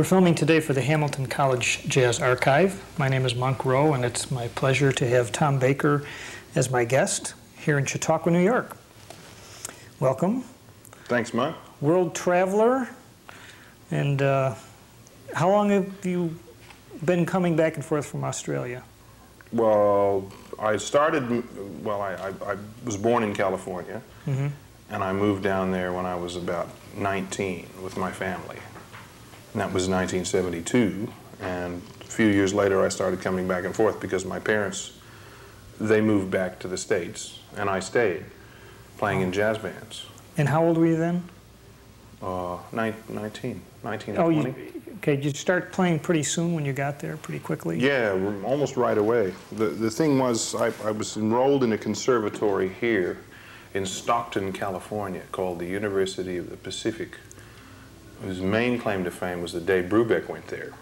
We're filming today for the Hamilton College Jazz Archive. My name is Monk Rowe, and it's my pleasure to have Tom Baker as my guest here in Chautauqua, New York. Welcome. Thanks, Monk. World traveler, and uh, how long have you been coming back and forth from Australia? Well, I started, well, I, I, I was born in California, Mm-hmm. and I moved down there when I was about 19 with my family. And that was 1972, and a few years later I started coming back and forth because my parents, they moved back to the States, and I stayed playing in jazz bands. And how old were you then? Uh, nine, 19, 19 Oh, 20. you, okay, did you start playing pretty soon when you got there, pretty quickly? Yeah, almost right away. The, the thing was, I, I was enrolled in a conservatory here in Stockton, California, called the University of the Pacific, whose main claim to fame was the Dave Brubeck went there.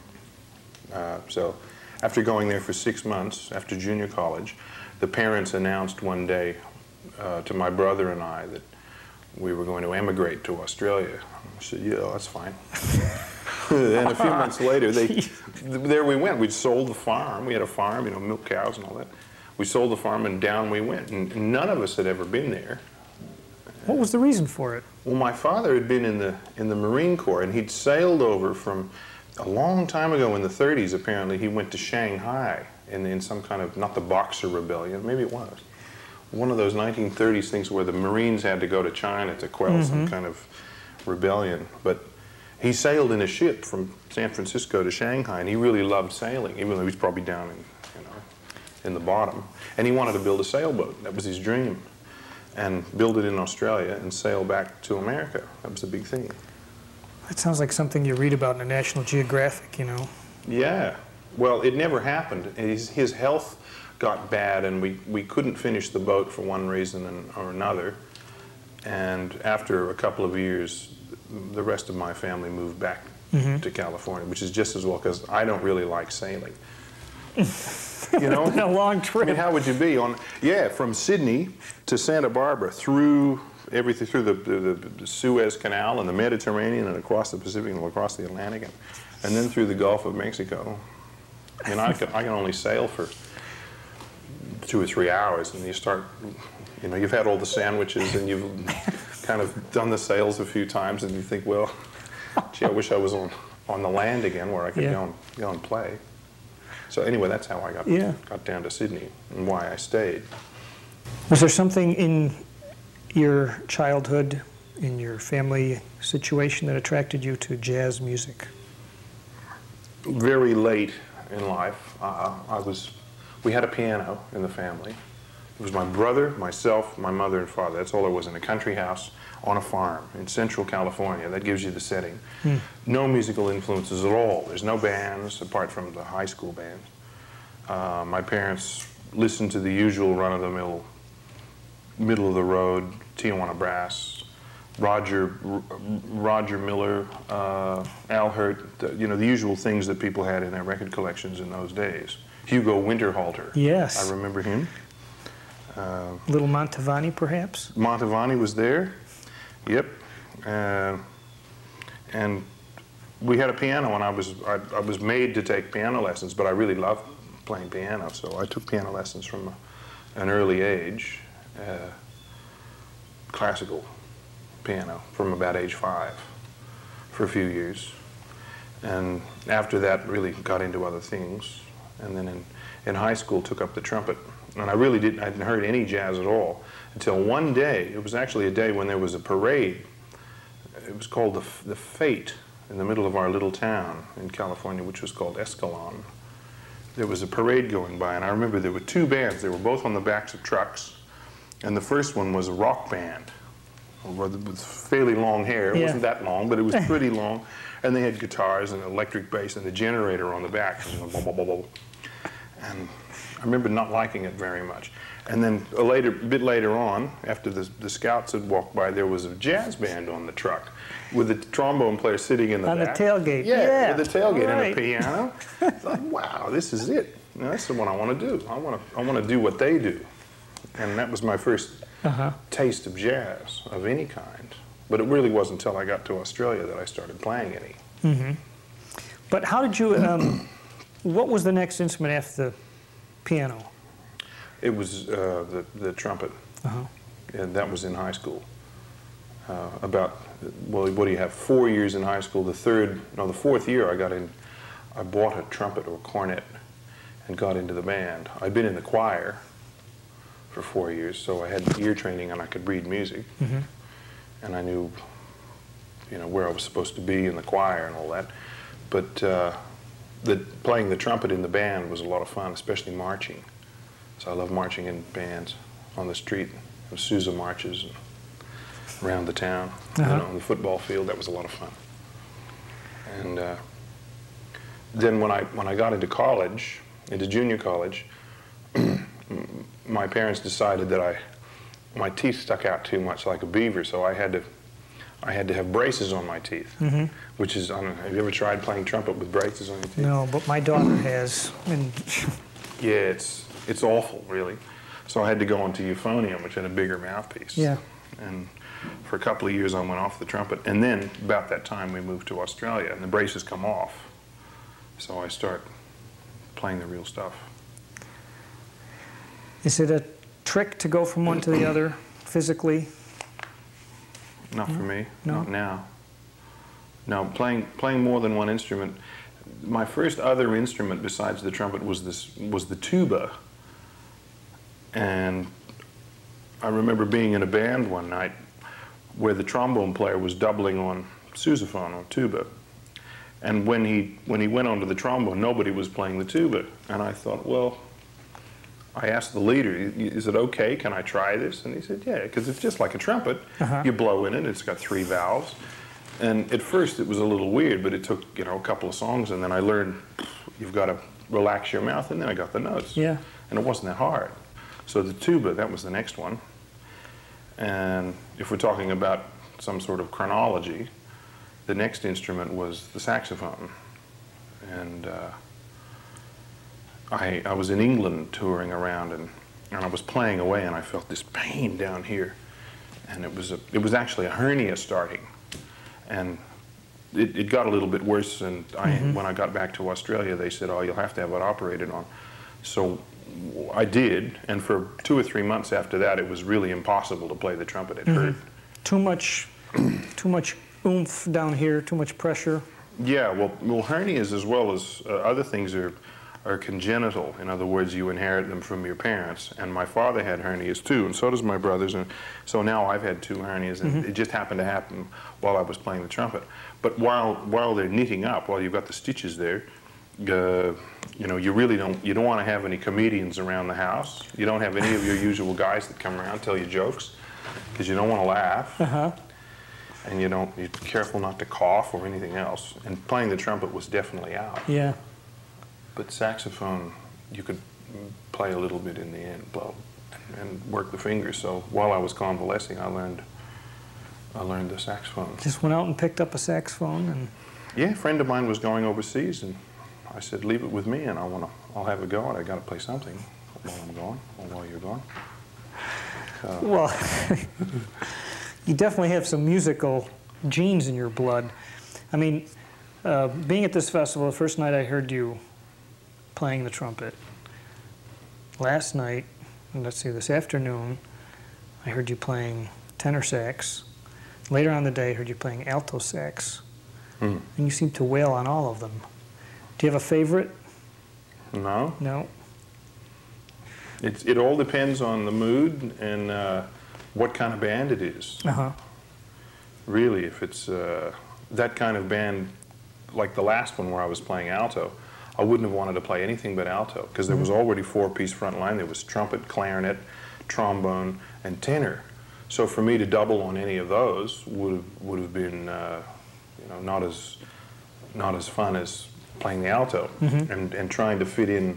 Uh, so after going there for six months, after junior college, the parents announced one day uh, to my brother and I that we were going to emigrate to Australia. I said, yeah, that's fine. and a few months later, they, there we went. We'd sold the farm. We had a farm, you know, milk cows and all that. We sold the farm and down we went. And none of us had ever been there. What was the reason for it? Well, my father had been in the in the Marine Corps, and he'd sailed over from a long time ago in the 30s. Apparently, he went to Shanghai in, in some kind of not the Boxer Rebellion, maybe it was one of those 1930s things where the Marines had to go to China to quell some mm-hmm. kind of rebellion. But he sailed in a ship from San Francisco to Shanghai, and he really loved sailing, even though he was probably down in you know in the bottom. And he wanted to build a sailboat. That was his dream and build it in Australia and sail back to America. That was a big thing. That sounds like something you read about in a National Geographic, you know. Yeah. Well, it never happened. His, his health got bad, and we, we couldn't finish the boat for one reason and, or another. And after a couple of years, the rest of my family moved back mm-hmm. to California, which is just as well because I don't really like sailing. you know, a long trip. I mean, how would you be on? Yeah, from Sydney to Santa Barbara through everything through the, the, the Suez Canal and the Mediterranean and across the Pacific and across the Atlantic and, and then through the Gulf of Mexico. And I can, I can only sail for two or three hours, and you start, you know, you've had all the sandwiches and you've kind of done the sails a few times, and you think, well, gee, I wish I was on, on the land again where I could Yeah. go, and, go and play. So anyway, that's how I got Yeah. got down to Sydney and why I stayed. Was there something in your childhood, in your family situation, that attracted you to jazz music? Very late in life, uh, I was. We had a piano in the family. It was my brother, myself, my mother, and father. That's all there was in a country house on a farm in central California. That gives you the setting. No musical influences at all. There's no bands apart from the high school band. Uh, my parents listened to the usual run-of-the-mill, middle-of-the-road Tijuana brass, Roger R- Roger Miller, uh, Al Hirt, the, you know the usual things that people had in their record collections in those days. Hugo Winterhalter. Yes. I remember him. Little Mantovani, perhaps? Mantovani was there. Yep. Uh, and we had a piano, and I was I, I was made to take piano lessons, but I really loved playing piano, so I took piano lessons from a, an early age, uh, classical piano from about age five for a few years, and after that really got into other things, and then in, in high school took up the trumpet, and I really didn't I hadn't heard any jazz at all until one day. It was actually a day when there was a parade. It was called the the Fate in the middle of our little town in California, which was called Escalon. There was a parade going by, and I remember there were two bands. They were both on the backs of trucks, and the first one was a rock band with fairly long hair. It Yeah. wasn't that long, but it was pretty long. And they had guitars and electric bass and the generator on the back. blah, blah, blah, blah. And I remember not liking it very much. And then a later, bit later on, after the, the scouts had walked by, there was a jazz band on the truck with a trombone player sitting in the On the tailgate. Yeah, Yeah, with a tailgate right. and a piano. I thought, wow, this is it. Now, that's the one I want to do. I want to, I want to do what they do. And that was my first Uh-huh. taste of jazz of any kind. But it really wasn't until I got to Australia that I started playing any. But how did you, um, what was the next instrument after the piano? It was uh, the, the trumpet, Uh-huh. and that was in high school. Uh, about, well, what do you have, four years in high school. The third, no, the fourth year I got in, I bought a trumpet or cornet and got into the band. I'd been in the choir for four years, so I had ear training and I could read music. Mhm. And I knew, you know, where I was supposed to be in the choir and all that. But uh, the, playing the trumpet in the band was a lot of fun, especially marching. So I love marching in bands on the street, the Sousa marches around the town, Uh-huh. know, on the football field. That was a lot of fun. And uh, then when I when I got into college, into junior college, my parents decided that I my teeth stuck out too much like a beaver, so I had to I had to have braces on my teeth, Mhm. which is I don't know, have you ever tried playing trumpet with braces on your teeth? No, but my daughter has, and Yeah, it's it's awful, really. So I had to go into euphonium, which had a bigger mouthpiece. Yeah. And for a couple of years, I went off the trumpet, and then about that time, we moved to Australia, and the braces come off. So I start playing the real stuff. is it a trick to go from one to the other physically? Not for me. No? Not now. No, playing playing more than one instrument. My first other instrument besides the trumpet was this was the tuba. And I remember being in a band one night where the trombone player was doubling on sousaphone or tuba. And when he when he went onto the trombone, nobody was playing the tuba. And I thought, well, I asked the leader, is it okay? Can I try this? And he said, yeah, because it's just like a trumpet. Uh-huh. You blow in it, it's got three valves. And at first it was a little weird, but it took, you know, a couple of songs, and then I learned you've got to relax your mouth, and then I got the notes. Yeah. And it wasn't that hard. So the tuba, that was the next one. And if we're talking about some sort of chronology, the next instrument was the saxophone. And uh, I, I was in England touring around and, and I was playing away and I felt this pain down here. And it was, a, it was actually a hernia starting. And it, it got a little bit worse. And I, when I got back to Australia, they said, oh, you'll have to have it operated on. So I did. And for two or three months after that, it was really impossible to play the trumpet. It hurt. Too much, too much oomph down here, too much pressure. Yeah, well, well, hernias as well as uh, other things are are congenital. In other words, you inherit them from your parents. And my father had hernias too, and so does my brothers. And so now I've had two hernias, and it just happened to happen while I was playing the trumpet. But while while they're knitting up, while you've got the stitches there, uh, you know, you really don't you don't want to have any comedians around the house. You don't have any of your usual guys that come around tell you jokes because you don't want to laugh Uh-huh. and you don't you're careful not to cough or anything else. And playing the trumpet was definitely out. Yeah. But saxophone, you could play a little bit in the end, blow, and work the fingers. So while I was convalescing, I learned I learned the saxophone. Just went out and picked up a saxophone and Yeah, a friend of mine was going overseas, and I said, "Leave it with me, and I want to. I'll have a go, and I got to play something while I'm gone, or while you're gone." Well, you definitely have some musical genes in your blood. I mean, uh, being at this festival, the first night I heard you playing the trumpet. Last night, and let's see, this afternoon, I heard you playing tenor sax. Later on in the day, I heard you playing alto sax. Hmm. And you seem to wail on all of them. Do you have a favorite? No, No? it's, it all depends on the mood and uh, what kind of band it is. Uh huh. Really, if it's uh, that kind of band, like the last one where I was playing alto, I wouldn't have wanted to play anything but alto because there was already four-piece front line. There was trumpet, clarinet, trombone, and tenor. So for me to double on any of those would have, would have been, uh, you know, not as not as fun as playing the alto and, and trying to fit in,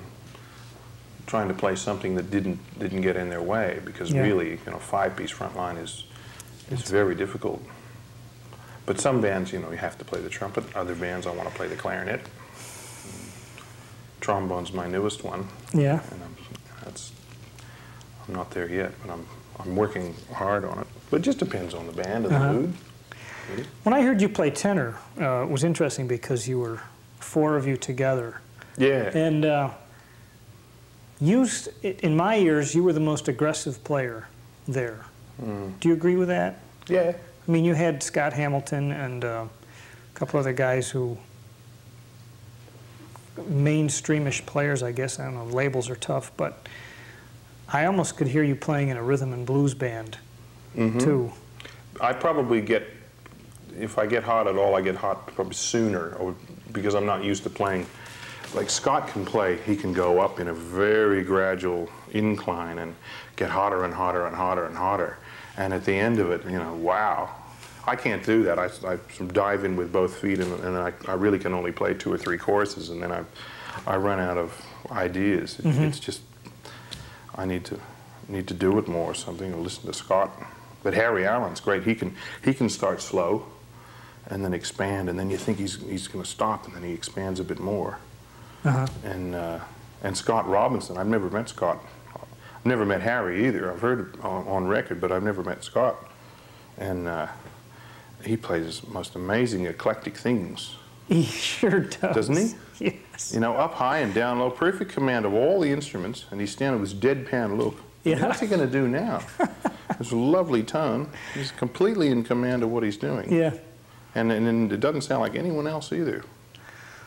trying to play something that didn't didn't get in their way because Yeah. really, you know, five-piece front line is is very difficult. But some bands, you know, you have to play the trumpet. Other bands, I want to play the clarinet. Trombone's my newest one, Yeah. and I'm, that's I'm not there yet, but I'm I'm working hard on it. But it just depends on the band and Uh-huh. the mood. really. When I heard you play tenor, uh, it was interesting because you were four of you together. Yeah. And uh, you, in my ears, you were the most aggressive player there. Mm. Do you agree with that? Yeah. I mean, you had Scott Hamilton and uh, a couple other guys who mainstreamish players, I guess. I don't know. Labels are tough, but I almost could hear you playing in a rhythm and blues band Mhm. too. I probably get, if I get hot at all, I get hot probably sooner, or because I'm not used to playing. Like Scott can play, he can go up in a very gradual incline and get hotter and hotter and hotter and hotter. And at the end of it, you know, wow. I can't do that. I, I dive in with both feet, and, and I, I really can only play two or three courses, and then I, I run out of ideas. It- It's just, I need to need to do it more or something, or listen to Scott. But Harry Allen's great. He can he can start slow, and then expand, and then you think he's he's going to stop, and then he expands a bit more. Uh-huh. And uh, and Scott Robinson, I've never met Scott. I've never met Harry either. I've heard it on, on record, but I've never met Scott. And uh, he plays most amazing eclectic things. He sure does. Doesn't he? Yes. You know, up high and down low, perfect command of all the instruments, and he's standing with his deadpan look. Yeah. What's he going to do now? this lovely tone. He's completely in command of what he's doing. Yeah. And, and, and it doesn't sound like anyone else either.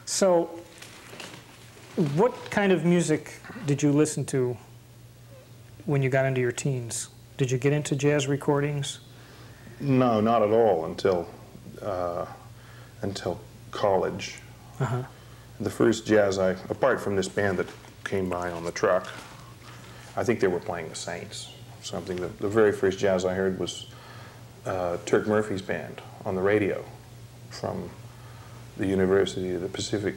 So, what kind of music did you listen to when you got into your teens? Did you get into jazz recordings? No, not at all until uh, until college. Uh-huh. The first jazz I, apart from this band that came by on the truck, I think they were playing the Saints. Something that the very first jazz I heard was uh, Turk Murphy's band on the radio from the University of the Pacific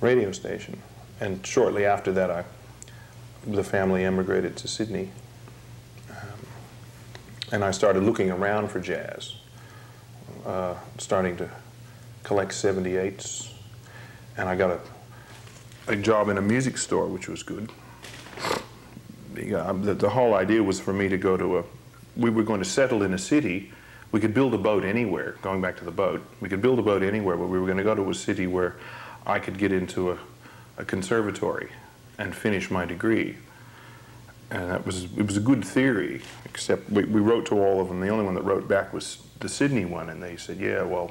radio station. And shortly after that, I, the family emigrated to Sydney. And I started looking around for jazz, uh, starting to collect 78s. And I got a, a job in a music store, which was good. The, uh, the, the whole idea was for me to go to a, we were going to settle in a city. We could build a boat anywhere, going back to the boat. We could build a boat anywhere, but we were going to go to a city where I could get into a, a conservatory and finish my degree. And that was, it was a good theory, except we, we wrote to all of them. The only one that wrote back was the Sydney one, and they said, yeah, well,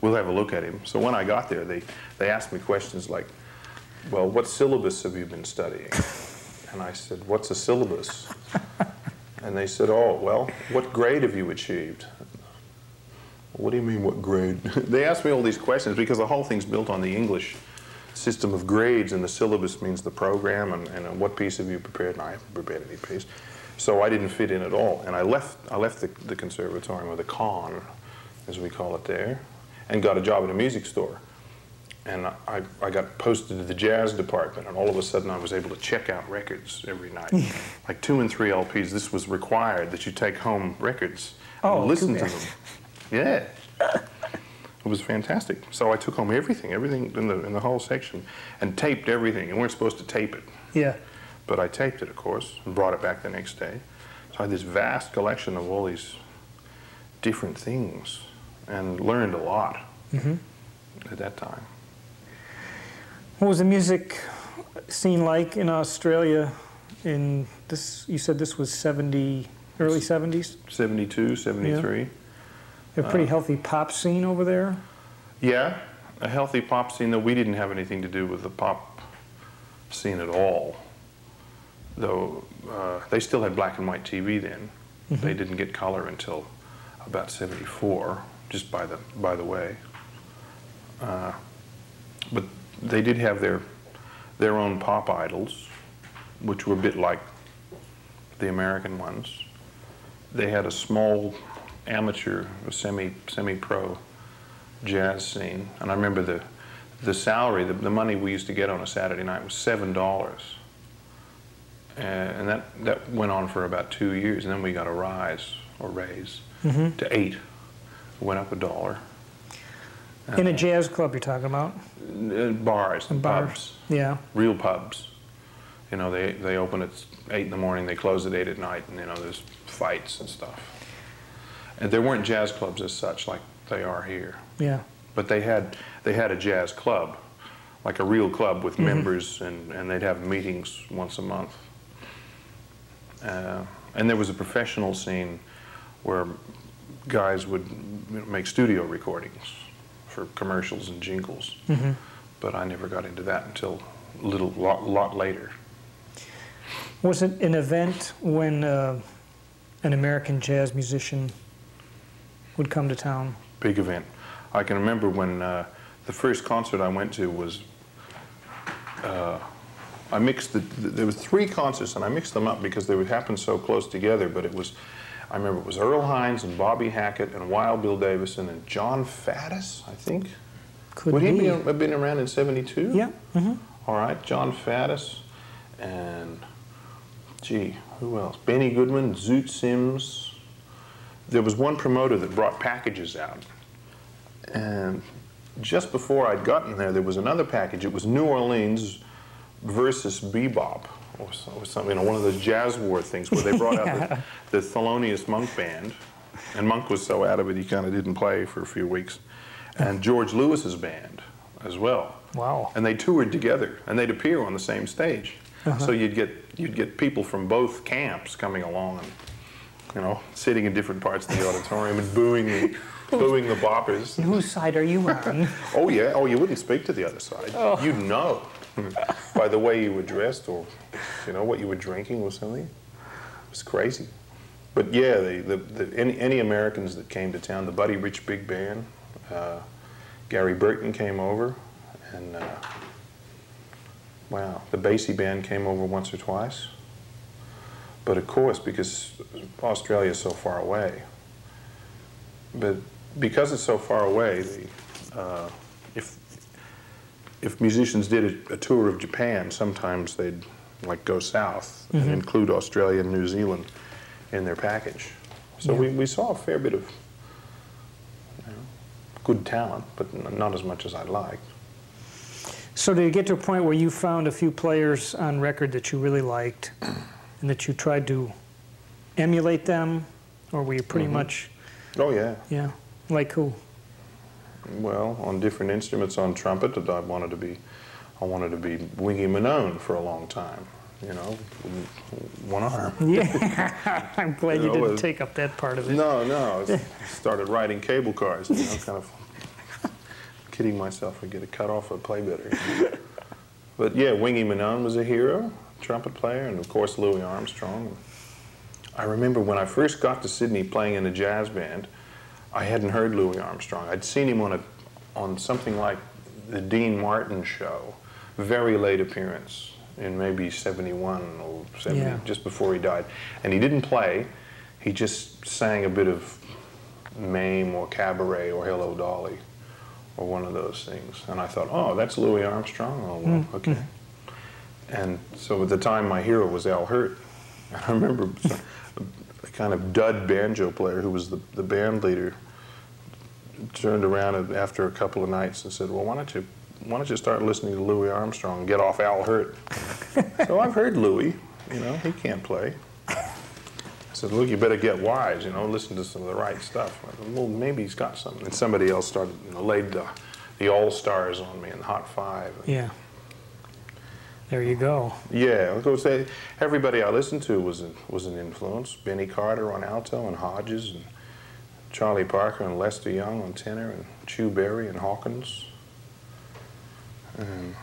we'll have a look at him. So when I got there, they, they asked me questions like, well, what syllabus have you been studying? And I said, what's a syllabus? And they said, oh, well, what grade have you achieved? What do you mean, what grade? they asked me all these questions because the whole thing's built on the English system of grades, and the syllabus means the program, and, and what piece have you prepared? And I haven't prepared any piece. So I didn't fit in at all. And I left, I left the, the conservatorium, or the con, as we call it there, and got a job at a music store. And I, I got posted to the jazz department, and all of a sudden I was able to check out records every night. like two and three LPs. This was required that you take home records and Oh, listen to them. Yeah. It was fantastic. So I took home everything, everything in the, in the whole section, and taped everything. We weren't supposed to tape it, Yeah. but I taped it, of course, and brought it back the next day. So I had this vast collection of all these different things, and learned a lot Mhm. at that time. What was the music scene like in Australia in this, you said this was 70, early 70s? 72, 73. A pretty healthy pop scene over there? Yeah, a healthy pop scene, though we didn't have anything to do with the pop scene at all. Though uh, they still had black and white TV then. They didn't get color until about 74, just by the, by the way. Uh, but they did have their, their own pop idols, which were a bit like the American ones. They had a small amateur, semi, semi-pro jazz scene. And I remember the, the salary, the, the money we used to get on a Saturday night was seven dollars. And that, that went on for about two years, and then we got a rise or raise Mhm. to eight. Went up a dollar. In a jazz club you're talking about? Uh, bars, And bars. pubs, Yeah. real pubs. You know, they, they open at eight in the morning, they close at eight at night, and you know, there's fights and stuff. And there weren't jazz clubs as such like they are here. Yeah. but they had they had a jazz club, like a real club with members, and, and they'd have meetings once a month. Uh, and there was a professional scene where guys would make studio recordings for commercials and jingles. But I never got into that until a little lot, lot later. Was it an event when uh, an American jazz musician would come to town? Big event. I can remember when uh, the first concert I went to was. Uh, I mixed the, there were three concerts and I mixed them up because they would happen so close together. But it was, I remember it was Earl Hines and Bobby Hackett and Wild Bill Davison and Jon Faddis, I think. Could Would he be. be, have been around in '72? Yeah. hmm All right, Jon Faddis and, gee, who else? Benny Goodman, Zoot Sims. There was one promoter that brought packages out. And just before I'd gotten there, there was another package. It was New Orleans versus Bebop or, so, or something, you know, one of those jazz war things where they brought out the, the Thelonious Monk band. And Monk was so out of it, he kind of didn't play for a few weeks. And George Lewis's band as well Wow. and they toured together and they'd appear on the same stage uh-huh. so you'd get you'd get people from both camps coming along and you know sitting in different parts of the auditorium and booing the, booing the boppers. Whose side are you on? oh yeah. Oh you wouldn't speak to the other side. You'd know by the way you were dressed or you know what you were drinking or something. It was crazy. But yeah the, the, the, any, any americans that came to town the buddy rich big band uh, gary burton came over and uh, wow the basie band came over once or twice but of course because australia is so far away but because it's so far away the, uh, if if musicians did a, a tour of Japan, sometimes they'd like go south and include Australia and New Zealand in their package. So Yeah. we, we saw a fair bit of you know, good talent, but not as much as I'd like. So did you get to a point where you found a few players on record that you really liked and that you tried to emulate them? Or were you pretty much, Oh yeah, yeah, like who? well, on different instruments, on trumpet, I wanted to be, I wanted to be Wingy Manone for a long time. You know, one arm. Yeah, I'm glad you know, didn't uh, take up that part of it. No, no. I started riding cable cars, you know, kind of kidding myself I'd get a cut off a play better. But yeah, Wingy Manone was a hero, trumpet player, and of course Louis Armstrong. I remember when I first got to Sydney playing in a jazz band, I hadn't heard Louis Armstrong. I'd seen him on a on something like the Dean Martin show, very late appearance in maybe 71 or 70, Yeah. just before he died. And he didn't play, he just sang a bit of Mame or Cabaret or Hello Dolly or one of those things. And I thought, oh, that's Louis Armstrong? Oh, well, hmm. okay. Hmm. And so at the time, my hero was Al Hirt. And I remember a kind of dud banjo player who was the, the band leader turned around after a couple of nights and said, well, why don't you, why don't you start listening to Louis Armstrong and get off Al Hirt? so I've heard Louis, you know, he can't play. I said, look, you better get wise, you know, listen to some of the right stuff. I said, well, maybe he's got something. And somebody else started, you know, laid the, the all-stars on me in the Hot Five. Yeah. There you go. Yeah, of course, say everybody I listened to was a, was an influence. Benny Carter on alto and Hodges and Charlie Parker and Lester Young on tenor and Chu Berry and Hawkins. And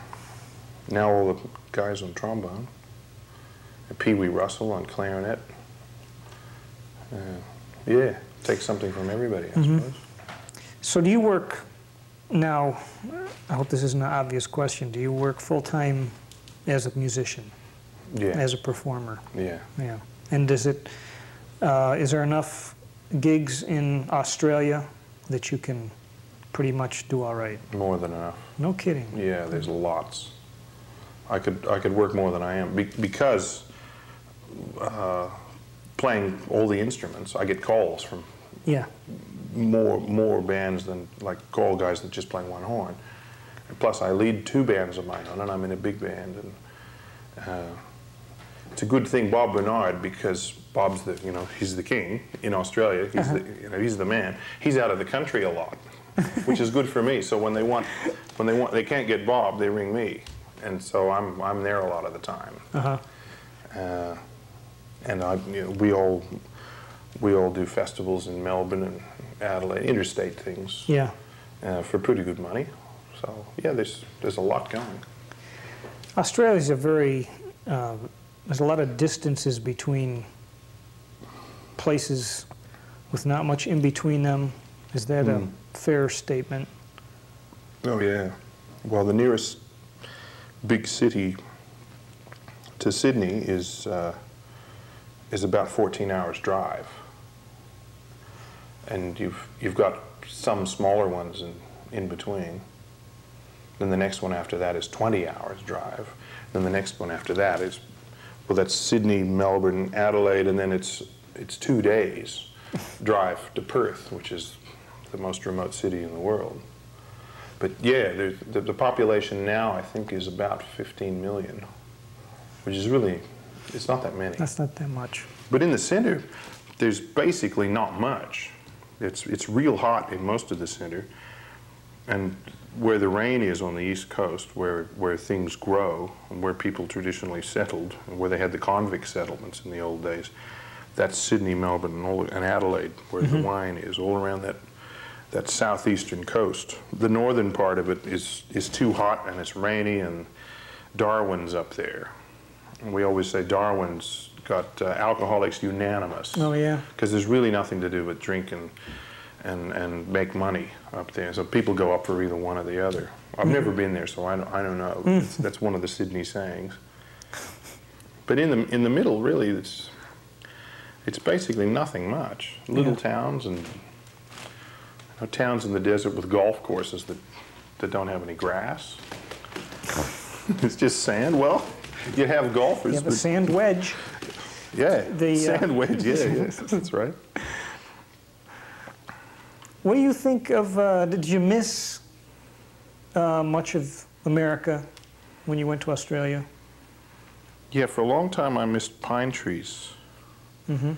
now all the guys on trombone. And Pee Wee Russell on clarinet. Uh, yeah, take something from everybody, I suppose. So do you work now, I hope this isn't an obvious question, do you work full-time as a musician, Yeah, as a performer? yeah. Yeah. And does it, uh, is there enough gigs in Australia that you can pretty much do all right? More than enough. No kidding. Yeah, there's lots. I could I could work more than I am be, because uh, playing all the instruments, I get calls from Yeah. more more bands than like call guys that just play one horn. Plus, I lead two bands of my own, and I'm in a big band. And uh, it's a good thing, Bob Barnard, because Bob's the you know he's the king in Australia. He's the you know he's the man. He's out of the country a lot, which is good for me. So when they want, when they want, they can't get Bob, they ring me, and so I'm I'm there a lot of the time. Uh-huh. Uh, and I, you know, we all we all do festivals in Melbourne and Adelaide, interstate things, Yeah. uh, for pretty good money. So yeah, there's there's a lot going. Australia's a very, uh, there's a lot of distances between places with not much in between them. Is that Hmm. a fair statement? Oh yeah. Well, the nearest big city to Sydney is uh, is about 14 hours drive, and you've you've got some smaller ones in in between. Then the next one after that is 20 hours drive. Then the next one after that is well, that's Sydney, Melbourne, Adelaide, and then it's it's two days drive to Perth, which is the most remote city in the world. But yeah, the, the population now I think is about 15 million, which is really, it's not that many. That's not that much. But in the center, there's basically not much. It's, it's real hot in most of the center. And where the rain is on the east coast, where, where things grow, and where people traditionally settled, and where they had the convict settlements in the old days, that's Sydney, Melbourne, and, all, and Adelaide, where the wine is, all around that, that southeastern coast. The northern part of it is, is too hot and it's rainy, and Darwin's up there. And we always say Darwin's got uh, alcoholics unanimous. Oh, yeah. Because there's really nothing to do but drink and, and, and make money up there. So people go up for either one or the other. I've never been there, so I don't, I don't know. It's- That's one of the Sydney sayings. But in the, in the middle, really, it's, it's basically nothing much. Little Yeah. towns and you know, towns in the desert with golf courses that, that don't have any grass. it's just sand. Well, you have golfers. You have a sand wedge. yeah, the, uh, sand wedge. Yeah, yeah, that's right. What do you think of, uh, did you miss uh, much of America when you went to Australia? Yeah, for a long time I missed pine trees Mm-hmm.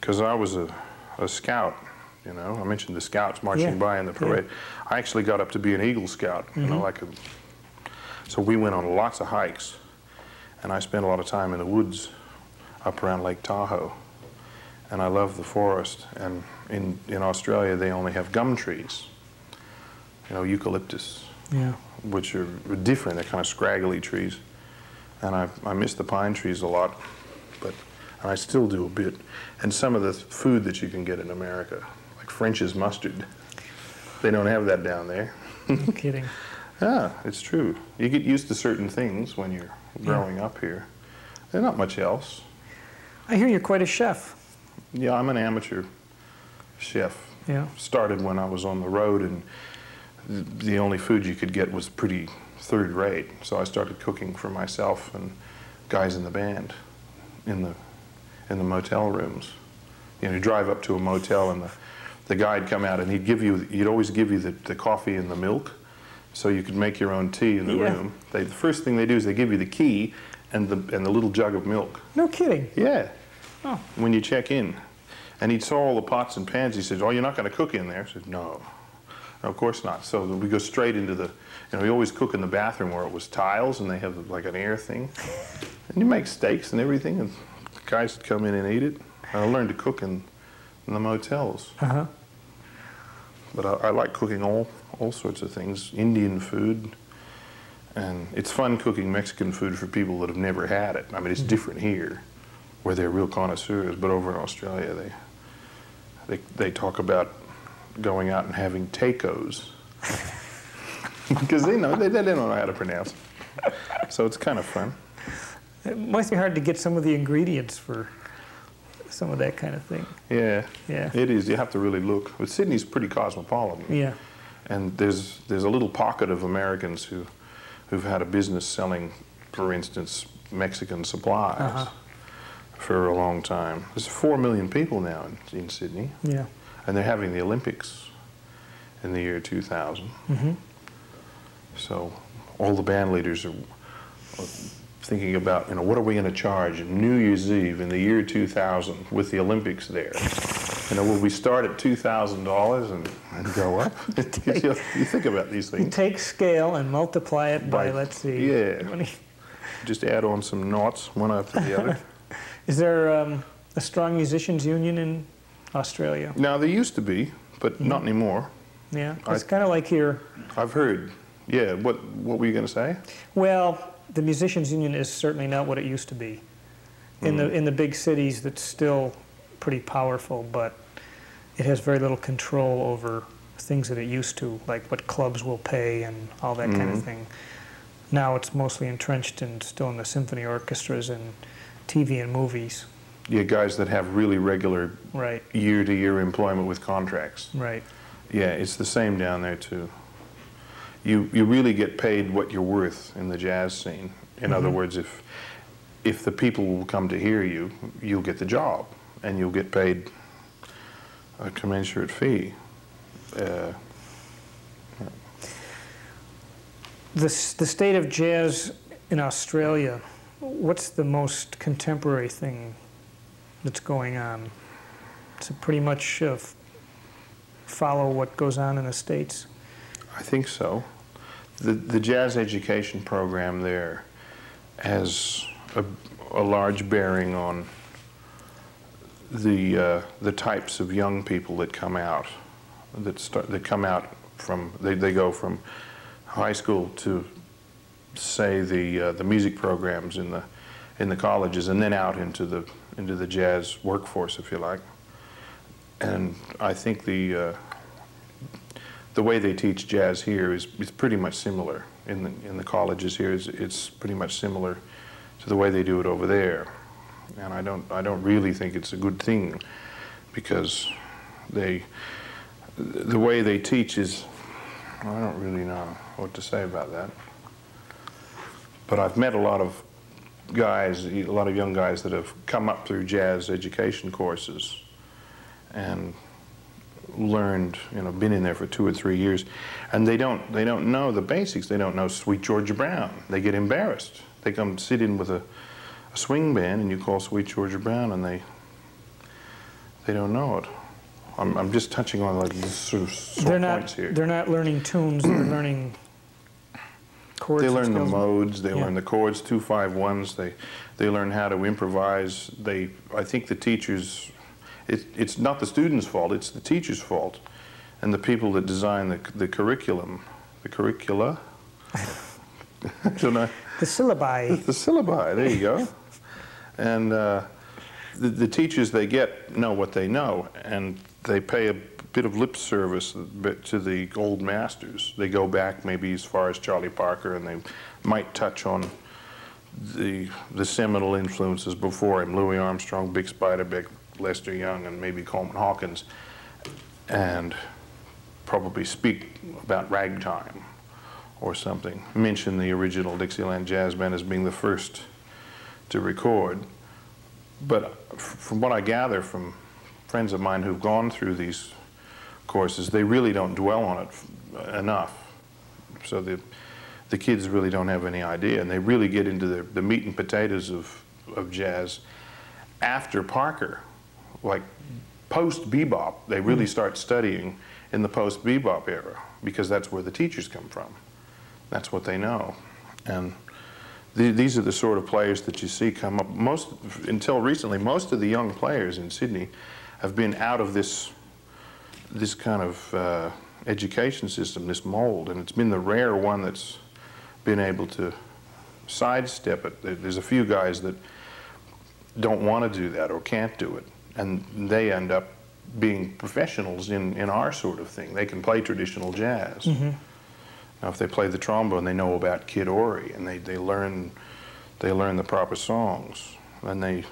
because I was a, a scout. You know, I mentioned the scouts marching Yeah, by in the parade. yeah. Mm-hmm. I actually got up to be an Eagle Scout. mm -hmm. You know, like a. So we went on lots of hikes, and I spent a lot of time in the woods up around Lake Tahoe. And I love the forest. And in in Australia they only have gum trees. You know, eucalyptus Yeah. which are different. They're kind of scraggly trees, and I I miss the pine trees a lot, but and I still do a bit. And some of the food that you can get in America, like French's mustard, they don't have that down there. No kidding. Yeah, it's true. You get used to certain things when you're growing up here. There's not much else. I hear you're quite a chef. Yeah, I'm an amateur chef. Yeah. Started when I was on the road, and the only food you could get was pretty third rate. So I started cooking for myself and guys in the band in the in the motel rooms. You know, you drive up to a motel, and the the guy'd come out, and he'd give you he'd always give you the, the coffee and the milk, so you could make your own tea in the Yeah. room. They, the first thing they do is they give you the key and the and the little jug of milk. No kidding. Yeah. Oh. When you check in. And he saw all the pots and pans. He said, Oh, you're not going to cook in there? I said, No. "No, Of course not. So we go straight into the, you know, we always cook in the bathroom where it was tiles and they have like an air thing. And you make steaks and everything, and guys would come in and eat it. And I learned to cook in, in the motels. Uh huh. But I, I like cooking all, all sorts of things Indian food. And it's fun cooking Mexican food for people that have never had it. I mean, it's different here, where they're real connoisseurs. But over in Australia, they they they talk about going out and having tacos because they know they, they don't know how to pronounce it. So it's kind of fun. It must be hard to get some of the ingredients for some of that kind of thing. Yeah, Yeah. it is. You have to really look. But Sydney's pretty cosmopolitan. Yeah. And there's there's a little pocket of Americans who who've had a business selling, for instance, Mexican supplies Uh-huh. For a long time. There's four million people now in, in Sydney, Yeah. and they're having the Olympics in the year 2000. Mm-hmm. So all the band leaders are, thinking about, you know, what are we going to charge New Year's Eve in the year 2000 with the Olympics there? You know, will we start at $2,000 and, and go up? you, you think about these You things. take scale and multiply it by, By- let's see. yeah. how many- Just add on some knots, one after the other. Is there um, a strong musicians union in Australia? now, there used to be, but mm-hmm. not anymore. Yeah, it's kind of like here. I've heard. Yeah, what, what were you going to say? Well, the musicians union is certainly not what it used to be. In the mm. in the big cities, that's still pretty powerful, but it has very little control over things that it used to, like what clubs will pay and all that kind of mm-hmm. thing. Now it's mostly entrenched in still in the symphony orchestras and TV and movies. Yeah, guys that have really regular Right, year-to-year employment with contracts. right. Yeah, it's the same down there too. You you really get paid what you're worth in the jazz scene. In other Mhm. words, if if the people will come to hear you, you'll get the job, and you'll get paid a commensurate fee. Uh, The, the state of jazz in Australia, what's the most contemporary thing that's going on? To pretty much uh, follow what goes on in the States? I think so. The, the jazz education program there has a, a large bearing on the, uh, the types of young people that come out, that, start, that come out from, they, they go from high school to, say, the, uh, the music programs in the, in the colleges and then out into the, into the jazz workforce, if you like. And I think the, uh, the way they teach jazz here is, is pretty much similar in the, in the colleges here. It's, it's pretty much similar to the way they do it over there. And I don't, I don't really think it's a good thing because they, the way they teach is, I don't really know what to say about that. But I've met a lot of guys, a lot of young guys that have come up through jazz education courses and learned, you know, been in there for two or three years, and they don't they don't know the basics. They don't know Sweet Georgia Brown. They get embarrassed. They come sit in with a, a swing band, and you call Sweet Georgia Brown, and they they don't know it. I'm, I'm just touching on like sort of they're not. points here. They're not learning tunes. They're learning chords. They learn the modes. They Yeah. learn the chords, two five ones. They they learn how to improvise. They I think the teachers. It, it's not the students' fault. It's the teachers' fault, and the people that design the the curriculum, the curricula. I don't know. The syllabi. The syllabi. There you go. And uh, the, the teachers they get know what they know, and they pay a bit of lip service to the old masters. They go back maybe as far as Charlie Parker, and they might touch on the the seminal influences before him: Louis Armstrong, Bix Beiderbecke, Lester Young, and maybe Coleman Hawkins, and probably speak about ragtime or something. Mention the original Dixieland Jazz Band as being the first to record. But from what I gather from friends of mine who've gone through these courses, they really don't dwell on it f- enough. So the, the kids really don't have any idea, and they really get into the, the meat and potatoes of, of jazz after Parker, like post bebop. They really hmm. start studying in the post bebop era because that's where the teachers come from. That's what they know. And the, these are the sort of players that you see come up. Most, until recently, most of the young players in Sydney have been out of this, this kind of uh, education system, this mold, and it's been the rare one that's been able to sidestep it. There's a few guys that don't want to do that or can't do it, and they end up being professionals in, in our sort of thing. They can play traditional jazz. Now, if they play the trombone, and they know about Kid Ory, and they, they learn they learn the proper songs, and they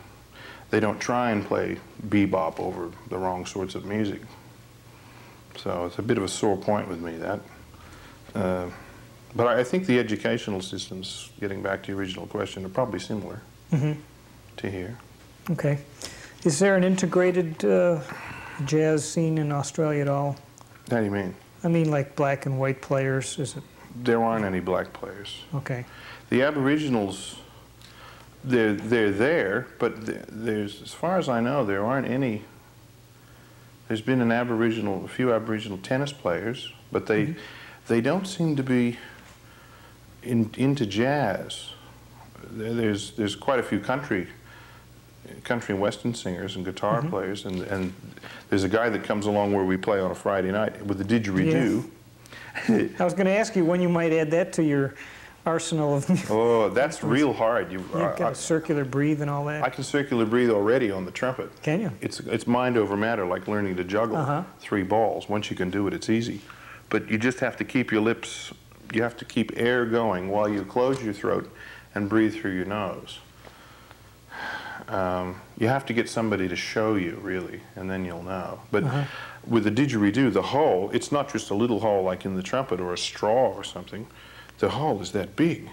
they don't try and play bebop over the wrong sorts of music. So it's a bit of a sore point with me that. Uh, but I I think the educational systems, getting back to your original question, are probably similar hmm to here. Okay. Is there an integrated uh, jazz scene in Australia at all? How do you mean? I mean, like black and white players. Is it There aren't any black players. okay? The Aboriginals, they're, they're there, but there's, as far as I know, there aren't any There's been an Aboriginal, a few Aboriginal tennis players, but they mm-hmm. they don't seem to be in, into jazz. There's there's quite a few country country and western singers and guitar mm-hmm. players, and and there's a guy that comes along where we play on a Friday night with the didgeridoo. I was going to ask you when you might add that to your arsenal of. Oh, that's real hard. You, You've got a circular breathe and all that. I can circular breathe already on the trumpet. Can you? It's it's mind over matter, like learning to juggle Uh-huh. three balls. Once you can do it, it's easy. But you just have to keep your lips. You have to keep air going while you close your throat and breathe through your nose. Um, you have to get somebody to show you, really, and then you'll know. But Uh-huh. with the didgeridoo, the hole, it's not just a little hole like in the trumpet or a straw or something. The hole is that big,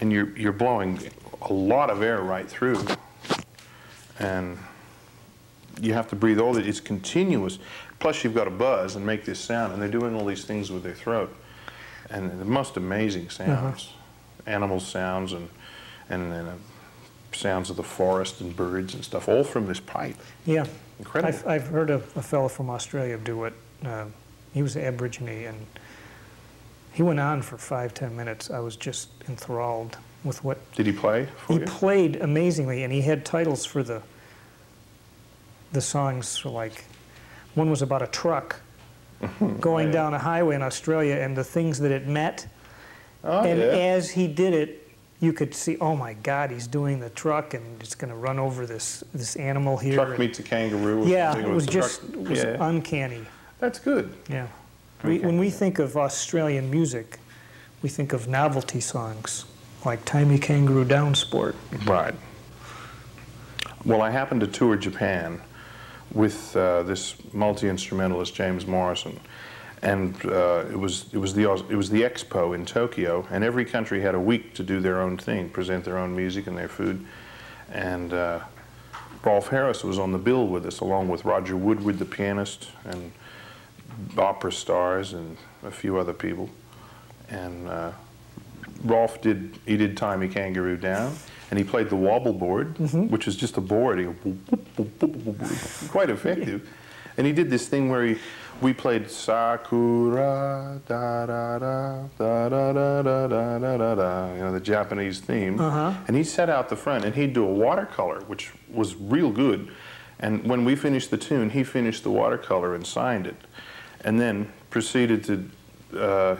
and you're you're blowing a lot of air right through, and you have to breathe all that. It's continuous. Plus, you've got to buzz and make this sound, and they're doing all these things with their throat, and the most amazing sounds, animal sounds, and and, and uh, sounds of the forest and birds and stuff, all from this pipe. Yeah. Incredible. I've, I've heard a, a fellow from Australia do it. Uh, he was Aborigine, and he went on for five, ten minutes. I was just enthralled with what Did he play for he you? played amazingly, and he had titles for the the songs. For like, one was about a truck mm-hmm. going Yeah. down a highway in Australia, and the things that it met. Oh, and yeah. as he did it, you could see, oh my God, he's doing the truck, and it's going to run over this this animal here. Truck and- meets a kangaroo. yeah, something, it was just it was yeah. uncanny. That's good. Yeah. We, Okay. when we think of Australian music, we think of novelty songs like Tie Me Kangaroo Down Sport. Right. Well, I happened to tour Japan with uh, this multi-instrumentalist James Morrison, and uh, it was it was the it was the expo in Tokyo, and every country had a week to do their own thing, present their own music and their food, and uh, Rolf Harris was on the bill with us, along with Roger Woodward, the pianist, and opera stars, and a few other people, and. Uh, Rolf did he did Tie Me Kangaroo Down, and he played the wobble board, which is just a board, quite effective. And he did this thing where he we played Sakura da da da da da da da da da da da, you know the Japanese theme, Uh-huh. and he set out the front and he'd do a watercolor, which was real good. And when we finished the tune, he finished the watercolor and signed it, and then proceeded to uh,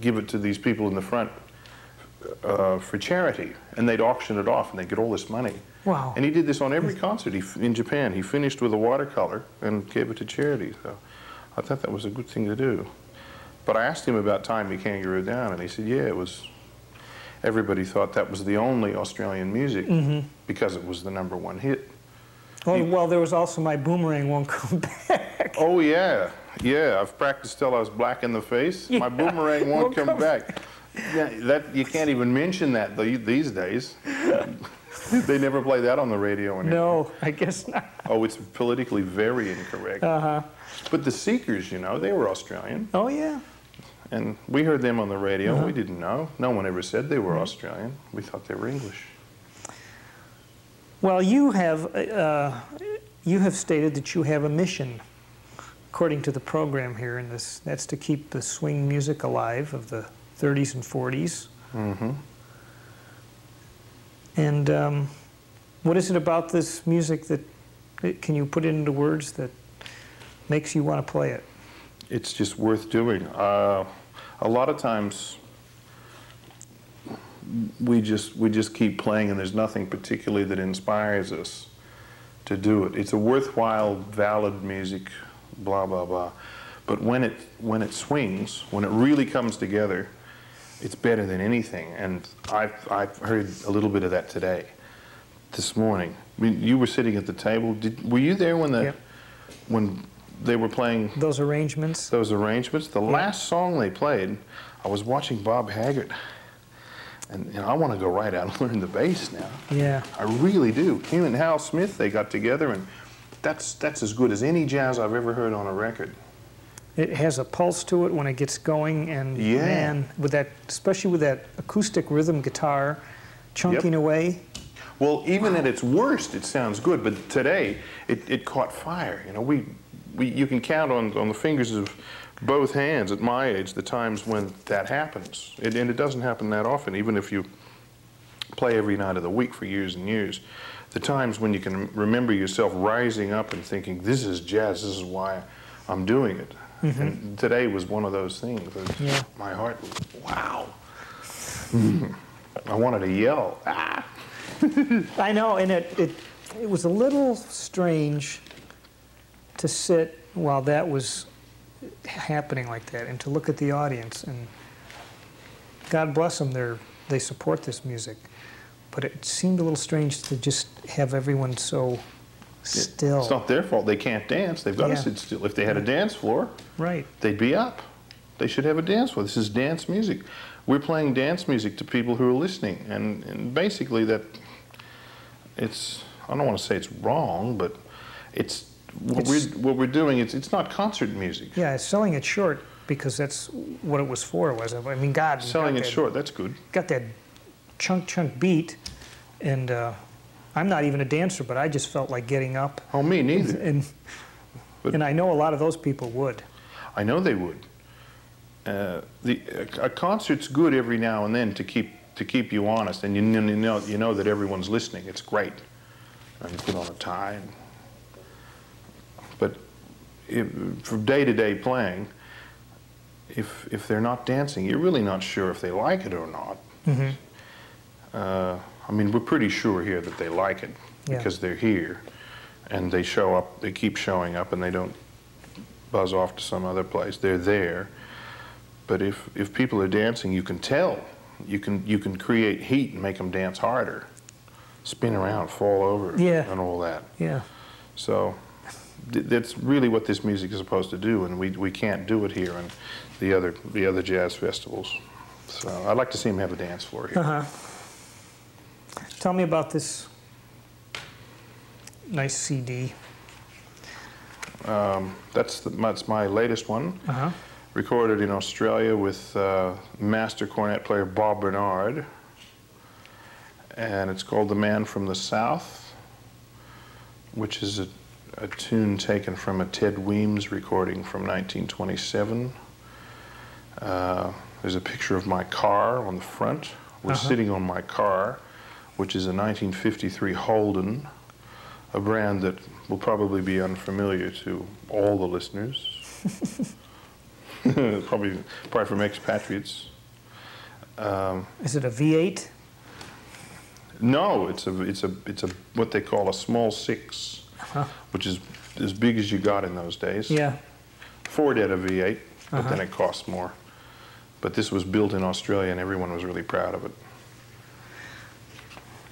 give it to these people in the front uh, for charity, and they'd auction it off, and they'd get all this money. Wow. And he did this on every concert he, f- in Japan. He finished with a watercolor and gave it to charity. So I thought that was a good thing to do. But I asked him about Tie Me Kangaroo Down, and he said, yeah, it was. Everybody thought that was the only Australian music because it was the number one hit. Oh, well, there was also My Boomerang Won't Come Back. Oh yeah, yeah. I've practiced till I was black in the face. My boomerang won't come back. Yeah, that you can't even mention that these days. they never play that on the radio anymore. No, I guess not. Oh, it's politically very incorrect. Uh-huh. But the Seekers, you know, they were Australian, Oh, yeah. and we heard them on the radio. Uh-huh. We didn't know. No one ever said they were Australian. We thought they were English. Well, you have, uh, you have stated that you have a mission, according to the program here, and this, that's to keep the swing music alive of the 30s and 40s. hmm And um, what is it about this music that, that- can you put it into words that makes you want to play it? it's just worth doing. Uh, a lot of times, we just we just keep playing, and there's nothing particularly that inspires us to do it. It's a worthwhile, valid music, blah blah blah. But when it when it swings, when it really comes together, it's better than anything. And I've I've heard a little bit of that today, this morning. I mean, you were sitting at the table. Did, were you there when the Yep. when they were playing Those arrangements? those arrangements. The last song they played, I was watching Bob Haggart, and you know, I want to go right out and learn the bass now. Yeah. I really do. Him and Hal Smith, they got together, and that's that's as good as any jazz I've ever heard on a record. It has a pulse to it when it gets going, and Yeah. man, with that, especially with that acoustic rhythm guitar chunking away. Well, even at its worst, it sounds good. But today, it, it caught fire. You know, we we, you can count on, on the fingers of both hands at my age the times when that happens. It, and it doesn't happen that often, even if you play every night of the week for years and years. The times when you can remember yourself rising up and thinking, this is jazz, this is why I'm doing it. And today was one of those things. Yeah. My heart was, wow. I wanted to yell. Ah. I know, and it, it, it was a little strange to sit while that was happening like that and to look at the audience. And God bless them, they're, they support this music. But it seemed a little strange to just have everyone so still. It's not their fault. They can't dance. They've got Yeah. to sit still. If they had a dance floor, Right. they'd be up. They should have a dance floor. This is dance music. We're playing dance music to people who are listening, and, and basically that it's I don't want to say it's wrong, but it's what It's- we're what we're doing. It's it's not concert music. Yeah, selling it short because that's what it was for. Was it? I mean, God, Selling it that- short. That's good. got that chunk chunk beat, and uh, I'm not even a dancer, but I just felt like getting up, Oh, me neither. and But- and I know a lot of those people would. I know they would. Uh, the a, a concert's good every now and then to keep to keep you honest, and you, you know you know that everyone's listening. It's great. And you put on a tie. And, but if, for day to day playing, if if they're not dancing, you're really not sure if they like it or not. Mhm. Uh, I mean, we're pretty sure here that they like it Yeah. because they're here, and they show up. They keep showing up, and they don't buzz off to some other place. They're there. But if, if people are dancing, you can tell. You can, you can create heat and make them dance harder, spin around, fall over, Yeah. and all that. Yeah, So th- that's really what this music is supposed to do, and we, we can't do it here in the other, the other jazz festivals. So I'd like to see them have a dance floor here. uh huh. Tell me about this nice CD. Um, that's, the, that's my latest one. Uh huh. recorded in Australia with uh, master cornet player Bob Barnard. And it's called The Man from the South, which is a, a tune taken from a Ted Weems recording from 1927. Uh, there's a picture of my car on the front. We're Uh-huh. sitting on my car, which is a 1953 Holden, a brand that will probably be unfamiliar to all the listeners. probably, probably from expatriates. Um, Is it a V8? no, it's a, it's a, it's a what they call a small six, Uh-huh. which is as big as you got in those days. Yeah. Ford had a V8, but Uh-huh. then it cost more. But this was built in Australia, and everyone was really proud of it.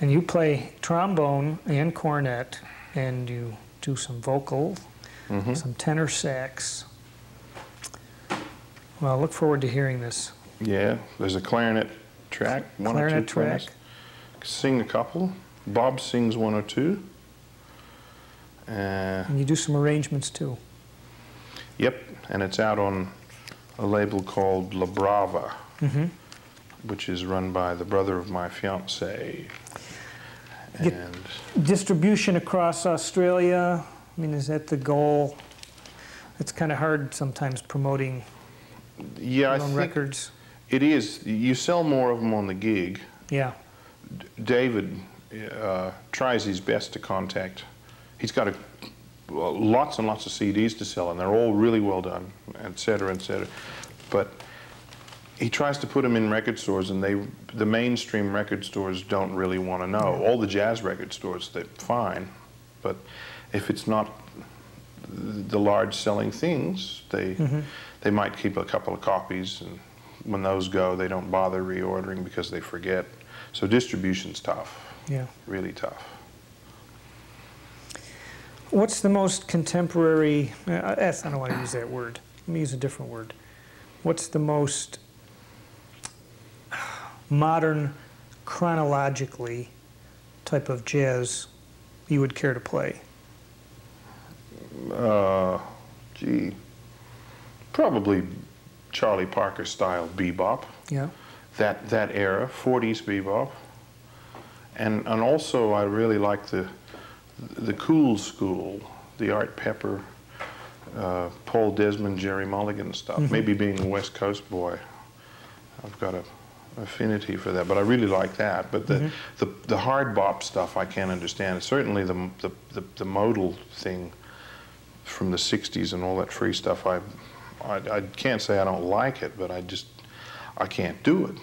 And you play trombone and cornet, and you do some vocal, Mhm. some tenor sax. Well, I look forward to hearing this. Yeah, there's a clarinet track, one or Clarinet two clarinets. track. Sing a couple. Bob sings one or two. Uh, And you do some arrangements too. Yep, and it's out on a label called La Brava, Mm-hmm. which is run by the brother of my fiance. And Distribution across Australia, I mean, is that the goal? It's kind of hard sometimes promoting yeah, your own records. it is. You sell more of them on the gig. Yeah, David uh, tries his best to contact. He's got a, lots and lots of CDs to sell, and they're all really well done, et cetera, et cetera. But he tries to put them in record stores, and they, the mainstream record stores don't really want to know. All the jazz record stores, they're fine, but if it's not the large selling things, they Mm-hmm. they might keep a couple of copies, and when those go, they don't bother reordering because they forget. So distribution's tough, yeah. really tough. What's the most contemporary, uh, I don't want to use that word. Let me use a different word. What's the most modern, chronologically type of jazz you would care to play? Uh, gee, probably Charlie Parker style bebop. Yeah. That that era, 40s bebop, and and also I really like the the cool school, the Art Pepper, uh, Paul Desmond, Gerry Mulligan stuff. Maybe being a West Coast boy, I've got a affinity for that. But I really like that. But the the, the hard bop stuff I can't understand. Certainly the the, the, the modal thing from the '60s and all that free stuff. I, I I can't say I don't like it, but I just I can't do it.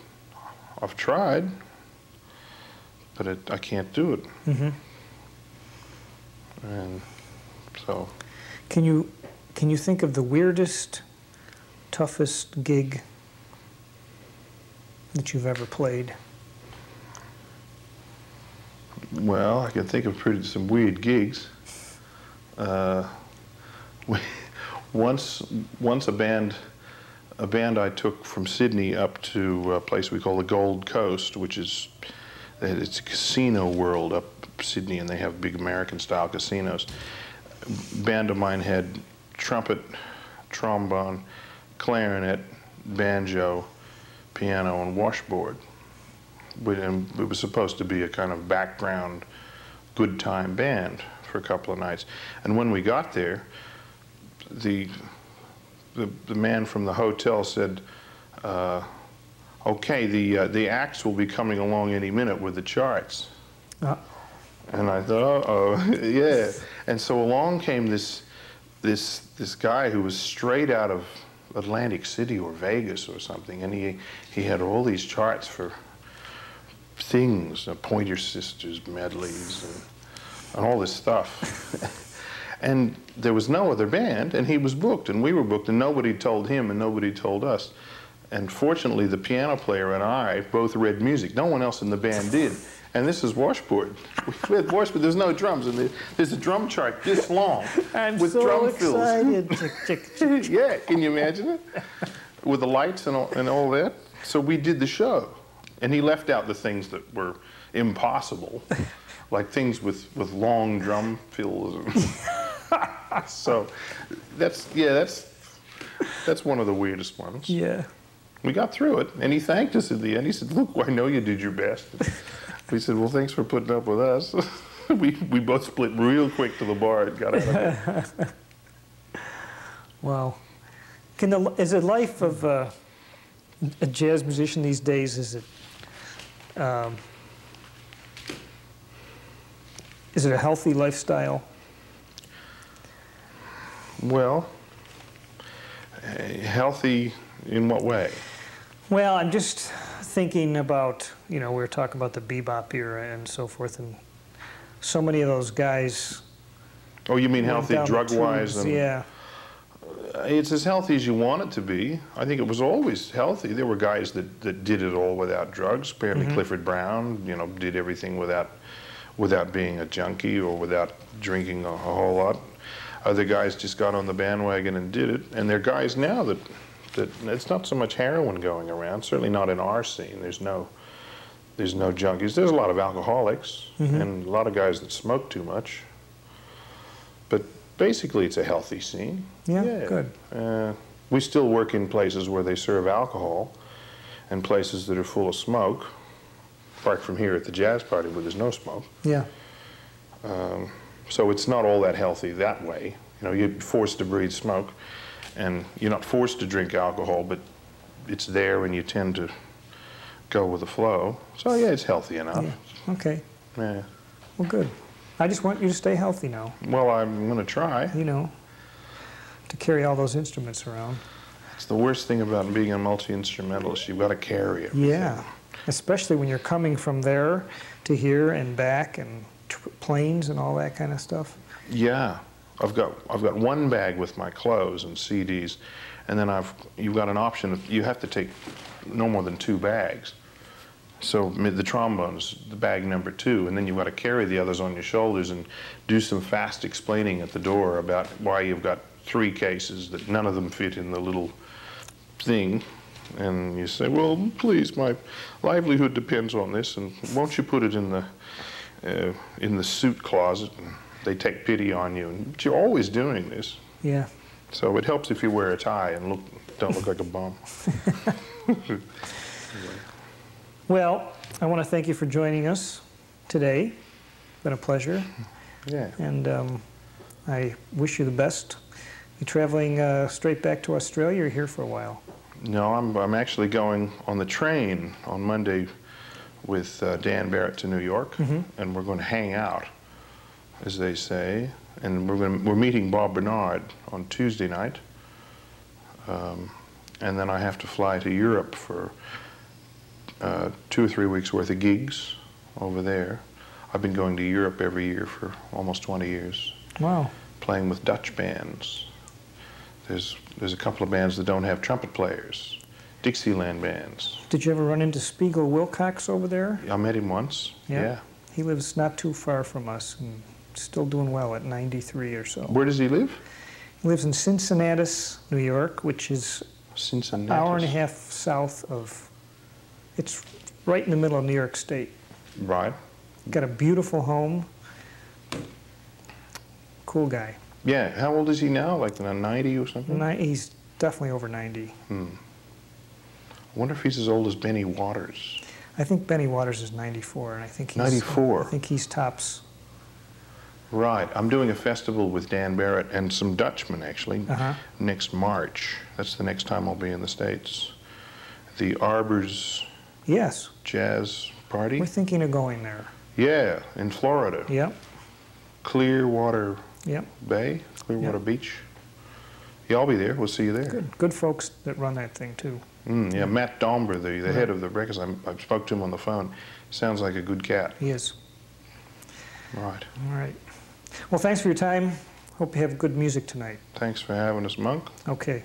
I've tried, but it, I can't do it. hmm And so. Can you can you think of the weirdest, toughest gig that you've ever played? Well, I can think of pretty some weird gigs. Uh, we, once, once a band, a band I took from Sydney up to a place we call the Gold Coast, which is, it's a casino world up Sydney, and they have big American-style casinos. band of mine had trumpet, trombone, clarinet, banjo, piano, and washboard we- and it was supposed to be a kind of background good time band for a couple of nights. And when we got there, the the, the man from the hotel said, uh, "Okay, the uh, the acts will be coming along any minute with the charts." Uh, And I thought, "Oh, yeah." And so along came this this this guy who was straight out of Atlantic City or Vegas or something, and he he had all these charts for things, uh, Pointer Sisters medleys, and, and all this stuff. and there was no other band, and he was booked, and we were booked, and nobody told him, and nobody told us. And fortunately, the piano player and I both read music. No one else in the band did. And this is washboard. We had washboard. There's no drums, and there- there's a drum chart this long I'm with so drum fills. excited. Chick, chick, chick. yeah, can you imagine it? With the lights and all, and all that. So we did the show. And he left out the things that were impossible, like things with, with long drum fills. so that's, yeah, that's, that's one of the weirdest ones. Yeah. We got through it, and he thanked us at the end. He said, look, I know you did your best. We said, well, thanks for putting up with us. we, we both split real quick to the bar and got out of it. Wow. Can the, is the life of uh, a jazz musician these days, is it, um, is it a healthy lifestyle? Well, eh, healthy in what way? Well, I'm just thinking about, you know, we were talking about the bebop era and so forth, and so many of those guys. Oh, you mean healthy drug-wise? And Yeah. Uh, it's as healthy as you want it to be. I think it was always healthy. There were guys that, that did it all without drugs. Apparently, mm-hmm. Clifford Brown, you know, did everything without without being a junkie or without drinking a, a whole lot. Other guys just got on the bandwagon and did it. And there are guys now that that it's not so much heroin going around. Certainly not in our scene. There's no there's no junkies. There's a lot of alcoholics and a lot of guys that smoke too much. But basically, it's a healthy scene. Yeah, good. Uh, we still work in places where they serve alcohol and places that are full of smoke, apart from here at the jazz party where there's no smoke. Yeah. Um, so it's not all that healthy that way. You know, you're forced to breathe smoke, and you're not forced to drink alcohol, but it's there and you tend to go with the flow. So yeah, it's healthy enough. Yeah. Okay. Yeah. Well, good. I just want you to stay healthy now, Well, I'm going to try. you know, to carry all those instruments around. It's the worst thing about being a multi-instrumentalist. You've got to carry it. Yeah. Especially when you're coming from there to here and back and tr- planes and all that kind of stuff. Yeah, I've got I've got one bag with my clothes and CDs, and then I've you've got an option. You have to take no more than two bags. So the trombones, the bag number two, and then you've got to carry the others on your shoulders and do some fast explaining at the door about why you've got three cases that none of them fit in the little thing. And you say, well, please, my livelihood depends on this, and won't you put it in the uh, in the suit closet? And they take pity on you, and but you're always doing this. Yeah. So it helps if you wear a tie and look don't look like a bum. Well, I want to thank you for joining us today. Been a pleasure, Yeah. and um, I wish you the best You're traveling uh, straight back to Australia or here for a while? No, I'm, I'm actually going on the train on Monday with uh, Dan Barrett to New York, and we're going to hang out, as they say. And we're, going to, we're meeting Bob Barnard on Tuesday night. Um, and then I have to fly to Europe for uh, two or three weeks worth of gigs over there. I've been going to Europe every year for almost 20 years, Wow. playing with Dutch bands. There's, there's a couple of bands that don't have trumpet players, Dixieland bands. Did you ever run into Spiegle Wilcox over there? I met him once. Yeah. Yeah. He lives not too far from us still doing well at 93 or so. Where does he live? He lives in Cincinnatus, New York, which is Cincinnatus. an hour and a half south of, it's right in the middle of New York State. Right. Got a beautiful home. Cool guy. Yeah. How old is he now? Like uh, 90 or something? Ni- He's definitely over 90. Hmm. I wonder if he's as old as Benny Waters. I think Benny Waters is 94, and I think he's 94. I think he's tops. Right. I'm doing a festival with Dan Barrett and some Dutchmen actually Uh-huh. next March. That's the next time I'll be in the States. The Arbors Yes, Jazz Party. we're thinking of going there. Yeah, in Florida. Yep, Clearwater yep. Bay, Clearwater Yeah. Beach. Yeah, I'll be there. We'll see you there. Good, good folks that run that thing too. Mm, yeah, Mat Domber, the, the head of the records, I, I spoke to him on the phone. Sounds like a good cat. He is. Right. All right. Well, thanks for your time. Hope you have good music tonight. Thanks for having us, Monk. Okay.